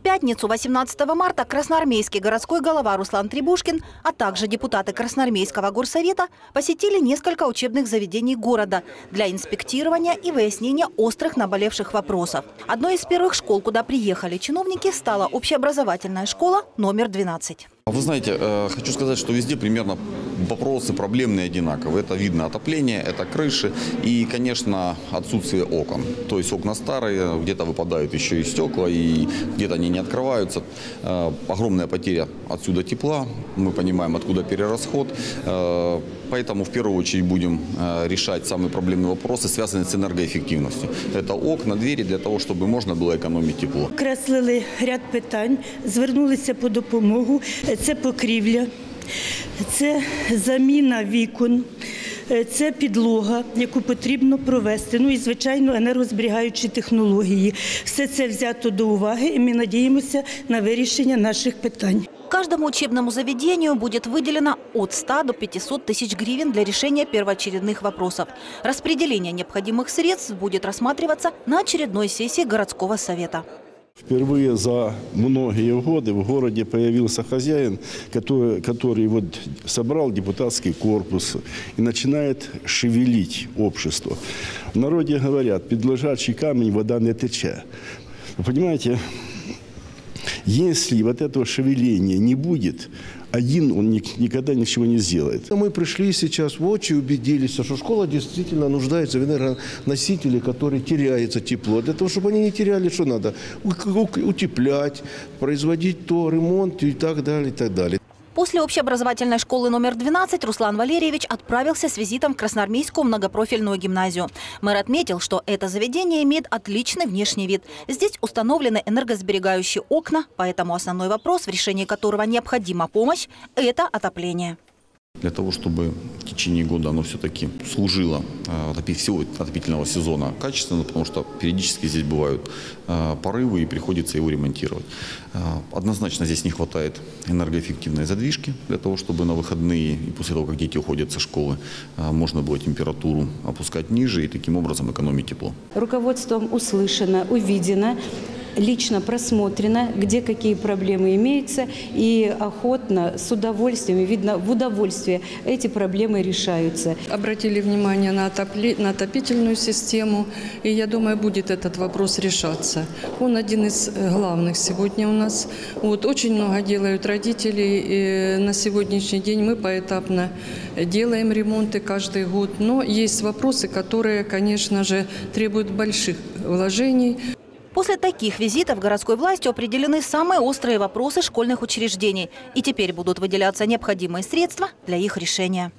пятницу, 18 марта, красноармейский городской голова Руслан Требушкин, а также депутаты Красноармейского горсовета посетили несколько учебных заведений города для инспектирования и выяснения острых наболевших вопросов. Одной из первых школ, куда приехали чиновники, стала общеобразовательная школа номер 12. Вы знаете, э, хочу сказать, что везде примерно вопросы проблемные одинаковые. Это видно отопление, это крыши и, конечно, отсутствие окон. То есть окна старые, где-то выпадают еще и стекла, и где-то они не открываются. Э, Огромная потеря отсюда тепла, мы понимаем, откуда перерасход. Э, Поэтому в первую очередь будем решать самые проблемные вопросы, связанные с энергоэффективностью. Это окна, двери для того, чтобы можно было экономить тепло. Креслили ряд питань, звернулися по допомогу. Це покрівля, це заміна вікон, це підлога, яку потрібно провести. Ну і, звичайно, енергозберігаючі технології. Все це взято до уваги, і ми надіємося на вирішення наших питань. Каждому учебному заведению будет выделено от 100 до 500 тысяч гривен для решения первоочередных вопросов. Распределение необходимых средств будет рассматриваться на очередной сессии городского совета. Впервые за многие годы в городе появился хозяин, который, который вот собрал депутатский корпус и начинает шевелить общество. В народе говорят, под лежачий камень вода не тече. Вы понимаете, если вот этого шевеления не будет, один он ни- никогда ничего не сделает. Мы пришли сейчас в очи убедились, что школа действительно нуждается в энергоносителе, который теряется тепло. Для того, чтобы они не теряли, что надо? Утеплять, производить то, ремонт и так далее, и так далее. После общеобразовательной школы номер 12 Руслан Валерьевич отправился с визитом в Красноармейскую многопрофильную гимназию. Мэр отметил, что это заведение имеет отличный внешний вид. Здесь установлены энергосберегающие окна, поэтому основной вопрос, в решении которого необходима помощь – это отопление. Для того, чтобы в течение года оно все-таки служило э, всего отопительного сезона качественно, потому что периодически здесь бывают э, порывы и приходится его ремонтировать. Э, Однозначно здесь не хватает энергоэффективной задвижки для того, чтобы на выходные и после того, как дети уходят со школы, можно было температуру опускать ниже и таким образом экономить тепло. Руководством услышано, увидено, лично просмотрено, где какие проблемы имеются, и охотно, с удовольствием, видно, в удовольствие эти проблемы решаются. обратили внимание на, отопле- на отопительную систему, и я думаю, будет этот вопрос решаться. Он один из э, главных сегодня у нас. Вот, очень много делают родители, и на сегодняшний день мы поэтапно делаем ремонты каждый год, но есть вопросы, которые, конечно же, требуют больших вложений. После таких визитов городской властью определены самые острые вопросы школьных учреждений. И теперь будут выделяться необходимые средства для их решения.